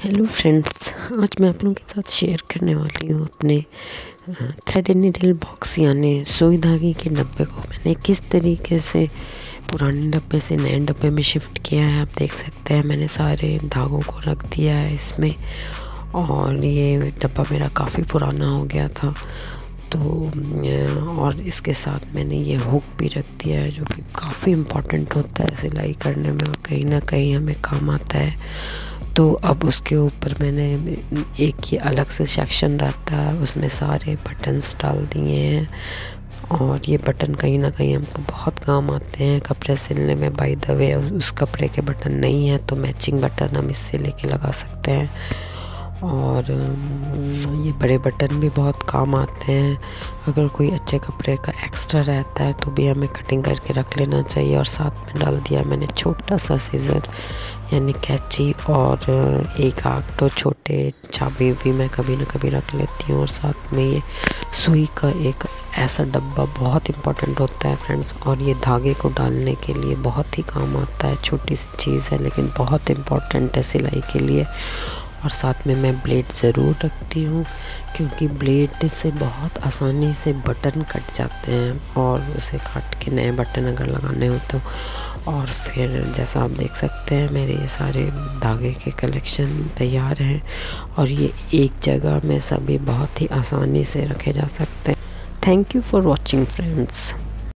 Hello friends आज मैं आप लोगों के साथ शेयर करने वाली हूँ अपने थ्रेड एंड नीडल बॉक्स यानी सुई धागे के डब्बे को। मैंने किस तरीके से पुराने डब्बे से नए डब्बे में शिफ्ट किया है, आप देख सकते हैं। मैंने सारे धागों को रख दिया है इसमें और ये डब्बा मेरा काफ़ी पुराना हो गया था। तो और इसके साथ मैंने ये हुक भी रख दिया है, जो कि काफ़ी इम्पोर्टेंट होता है सिलाई करने में और कहीं ना कहीं हमें काम आता है। तो अब उसके ऊपर मैंने एक ही अलग से सेक्शन रहता है, उसमें सारे बटन्स डाल दिए हैं। और ये बटन कहीं ना कहीं हमको बहुत काम आते हैं। कपड़े सिलने में बाई द वे उस कपड़े के बटन नहीं है तो मैचिंग बटन हम इससे लेके लगा सकते हैं। और ये बड़े बटन भी बहुत काम आते हैं। अगर कोई अच्छे कपड़े का एक्स्ट्रा रहता है तो भी हमें कटिंग करके रख लेना चाहिए और साथ में डाल दिया मैंने छोटा सा सीज़र यानी कैची और एक आग तो छोटे चाबी भी मैं कभी ना कभी रख लेती हूँ। और साथ में ये सुई का एक ऐसा डब्बा बहुत इम्पोर्टेंट होता है फ्रेंड्स और ये धागे को डालने के लिए बहुत ही काम आता है। छोटी सी चीज़ है, लेकिन बहुत इम्पोर्टेंट है सिलाई के लिए। और साथ में मैं ब्लेड ज़रूर रखती हूँ, क्योंकि ब्लेड से बहुत आसानी से बटन कट जाते हैं और उसे काट के नए बटन अगर लगाने हो तो। और फिर जैसा आप देख सकते हैं, मेरे ये सारे धागे के कलेक्शन तैयार हैं और ये एक जगह में सभी बहुत ही आसानी से रखे जा सकते हैं। Thank you for watching friends